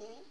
Mm-hmm.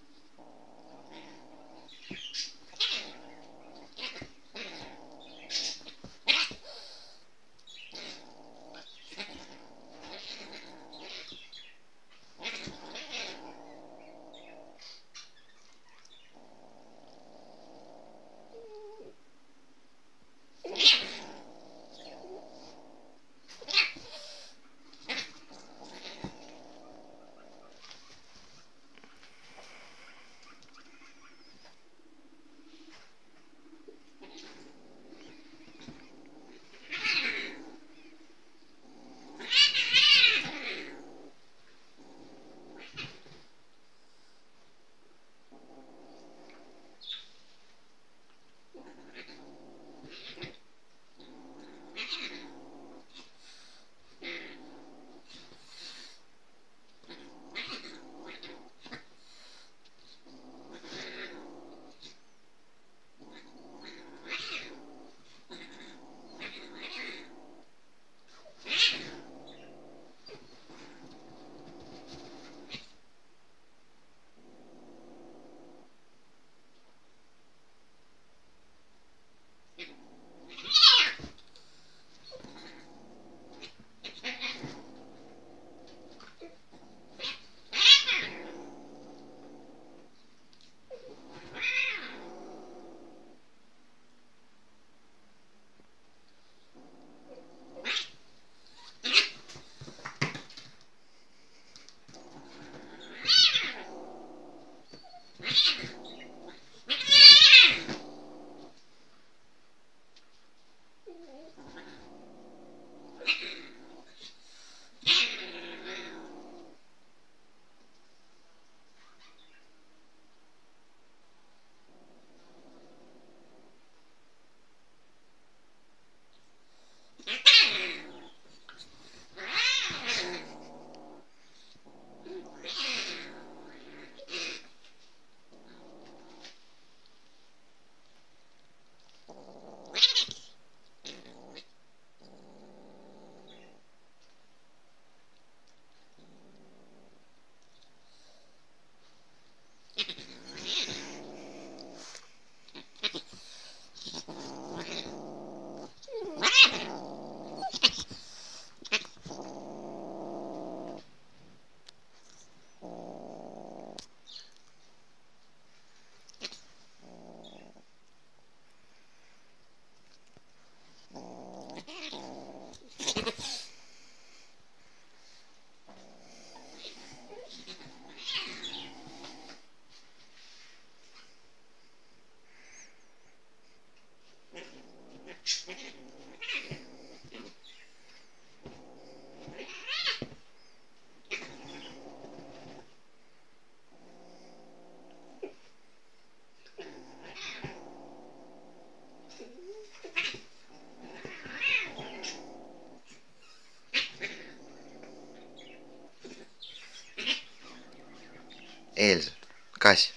Эльза, Кася,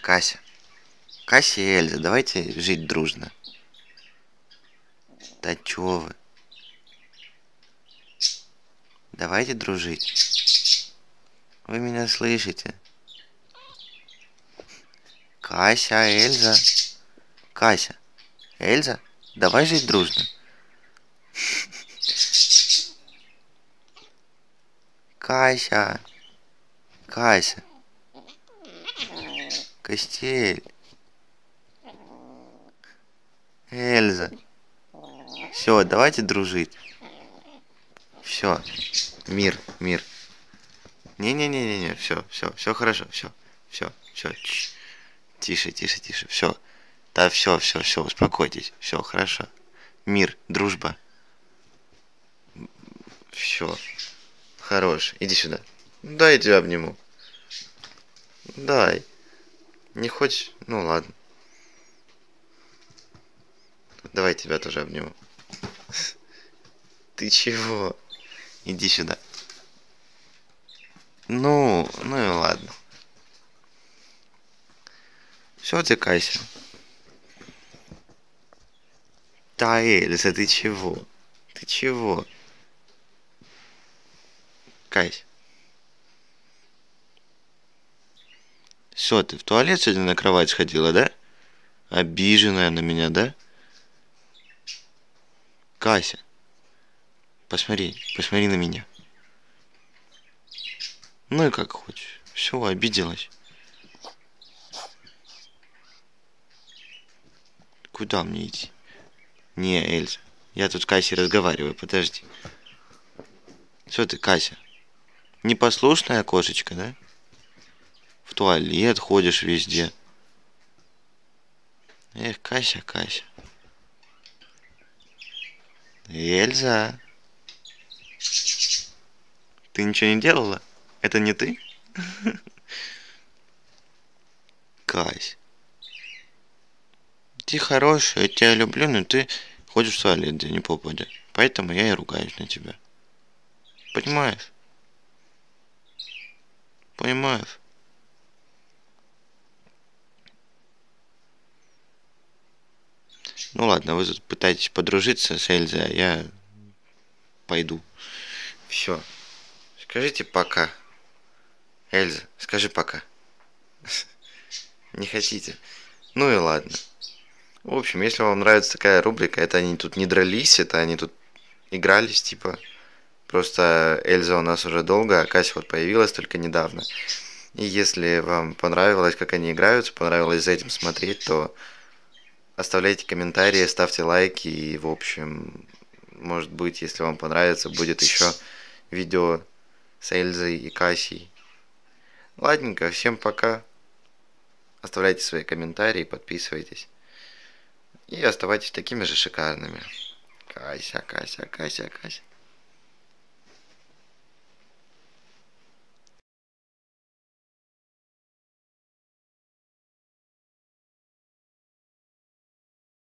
Кася. Кася и Эльза, давайте жить дружно. Чё вы? Давайте дружить. Вы меня слышите? Кася, Эльза. Кася, Эльза, давай жить дружно. Кася, Кася. Костель. Эльза. Все, давайте дружить. Все. Мир, мир. Не-не-не-не-не, все, все, все хорошо, все, все, все. Тише, тише, тише, все. Да, все, все, все, успокойтесь. Все, хорошо. Мир, дружба. Все. Хорош. Иди сюда. Дай я тебя обниму. Дай. Не хочешь? Ну ладно. Давай тебя тоже обниму. Ты чего? Иди сюда. Ну, ну и ладно. Все, отвлекайся. Да, Эльза, ты чего? Ты чего? Кайся. Все, ты в туалет сегодня на кровать сходила, да? Обиженная на меня, да? Кася, посмотри, посмотри на меня. Ну и как хочешь. Все, обиделась. Куда мне идти? Не, Эльза, я тут с Касей разговариваю, подожди. Что ты, Кася? Непослушная кошечка, да? в туалет ходишь везде. Эх, Кася, Кася. Эльза. Ты ничего не делала? Это не ты? Кась. Ты хорошая, я тебя люблю, но ты ходишь в туалет, где не попадя. Поэтому я и ругаюсь на тебя. Понимаешь? Понимаешь? Ну ладно, вы пытаетесь подружиться с Эльзой, а я пойду. Все. Скажите пока. Эльза, скажи пока. Не хотите? Ну и ладно. В общем, если вам нравится такая рубрика, это они тут не дрались, это они тут игрались, типа. Просто Эльза у нас уже долго, а Кася вот появилась только недавно. И если вам понравилось, как они играются, понравилось за этим смотреть, то Оставляйте комментарии, ставьте лайки и, в общем, может быть, если вам понравится, будет еще видео с Эльзой и Кассией. Ладненько, всем пока. Оставляйте свои комментарии, подписывайтесь. И оставайтесь такими же шикарными. Кася, Кася, Кася, Кася.